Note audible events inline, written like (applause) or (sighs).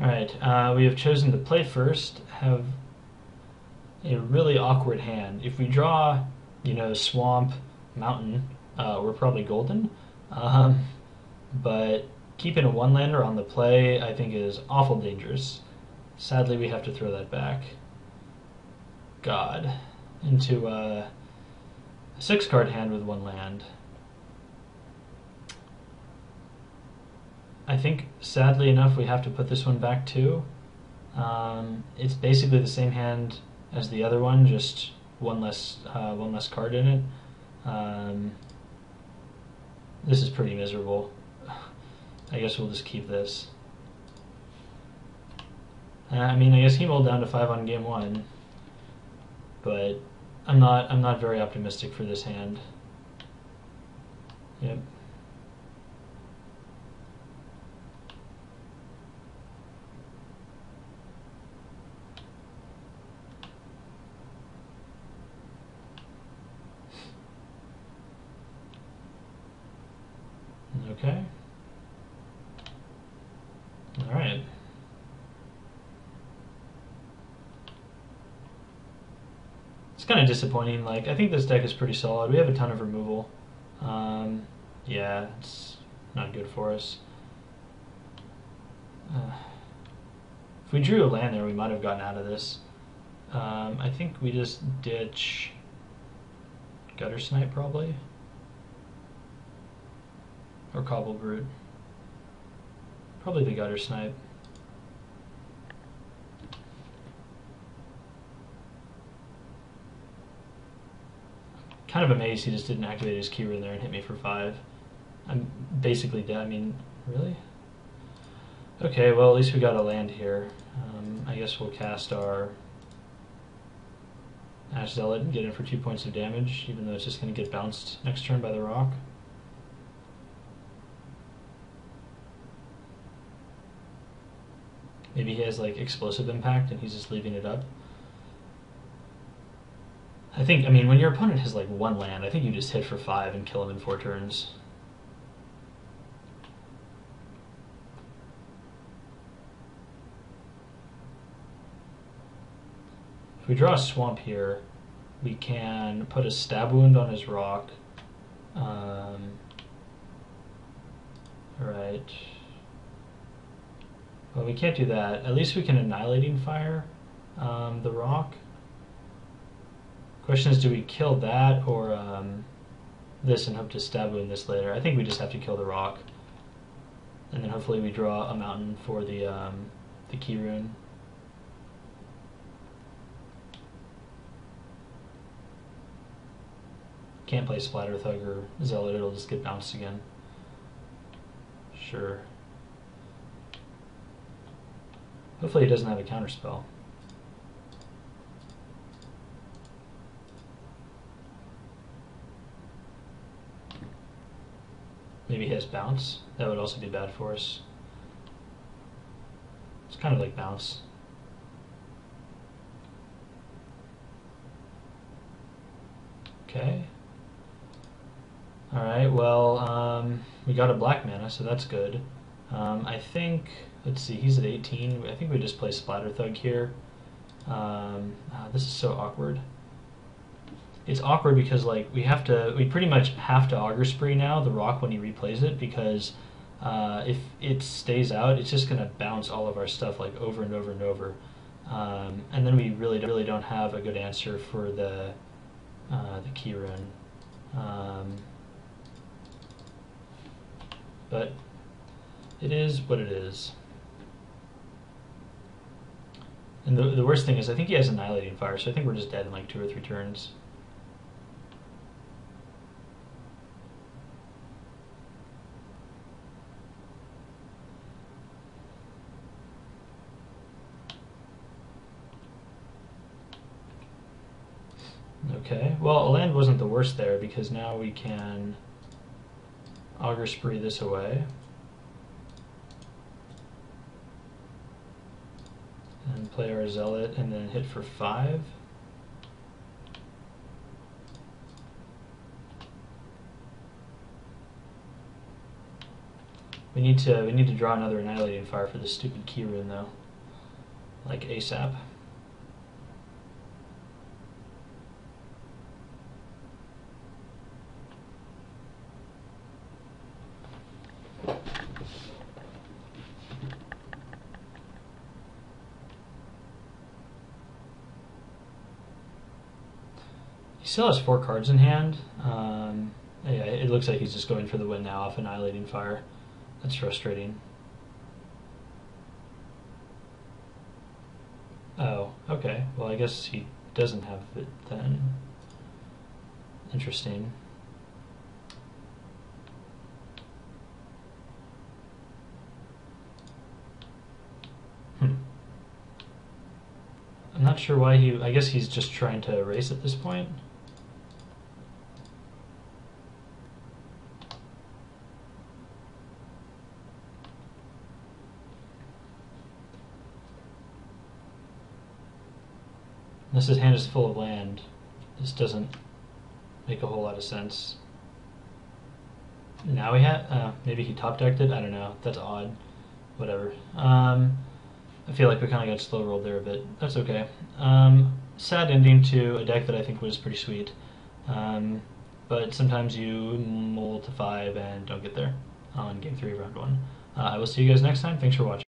Alright, uh, we have chosen to play first, have a really awkward hand. If we draw, you know, swamp, mountain, uh, we're probably golden. Um, but keeping a one lander on the play, I think, is awful dangerous. Sadly, we have to throw that back. God. Into a six card hand with one land. I think, sadly enough, we have to put this one back too. Um, it's basically the same hand as the other one, just one less uh, one less card in it. Um, this is pretty miserable. (sighs) I guess we'll just keep this. Uh, I mean, I guess he rolled down to five on game one, but I'm not. I'm not very optimistic for this hand. Yep. Okay. All right. It's kind of disappointing. Like, I think this deck is pretty solid. We have a ton of removal. Um, yeah, it's not good for us. Uh, if we drew a land there, we might have gotten out of this. Um, I think we just ditch Guttersnipe, probably. Or Cobble Probably the Guttersnipe. Kind of amazed he just didn't activate his key in there and hit me for five. I'm basically dead. I mean, really? Okay, well, at least we got a land here. Um, I guess we'll cast our Ash Zealot and get in for two points of damage, even though it's just going to get bounced next turn by the rock. Maybe he has like explosive impact and he's just leaving it up. I think, I mean, when your opponent has like one land, I think you just hit for five and kill him in four turns. If we draw a swamp here, we can put a stab wound on his rock. Um, all right. Well, we can't do that. At least we can Annihilating Fire um, the rock. Question is, do we kill that or um, this and hope to stab in this later? I think we just have to kill the rock. And then hopefully we draw a mountain for the, um, the key rune. Can't play Splatter Thug or Zealot, it'll just get bounced again. Sure. Hopefully he doesn't have a counterspell. Maybe he has bounce. That would also be bad for us. It's kind of like bounce. Okay. Alright, well, um, we got a black mana, so that's good. Um, I think Let's see, he's at 18. I think we just play Splatter Thug here. Um, oh, this is so awkward. It's awkward because like we have to, we pretty much have to Augur Spree now, the rock when he replays it, because uh, if it stays out, it's just going to bounce all of our stuff like over and over and over. Um, and then we really, really don't have a good answer for the, uh, the key rune. Um, but it is what it is. And the, the worst thing is, I think he has Annihilating Fire, so I think we're just dead in like two or three turns. Okay, well, a land wasn't the worst there because now we can Augur Spree this away. And play our zealot and then hit for five. We need to we need to draw another annihilating fire for this stupid key rune though. Like ASAP. He still has four cards in hand. Um, yeah, it looks like he's just going for the win now off Annihilating Fire. That's frustrating. Oh, okay. Well, I guess he doesn't have it then. Interesting. Hmm. I'm not sure why he. I guess he's just trying to erase at this point. Unless his hand is full of land, this doesn't make a whole lot of sense. Now he had, uh, maybe he top decked it. I don't know. That's odd. Whatever. Um, I feel like we kind of got slow rolled there a bit. That's okay. Um, sad ending to a deck that I think was pretty sweet. Um, but sometimes you mull to five and don't get there on game three, round one. Uh, I will see you guys next time. Thanks for watching.